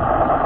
you.